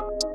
you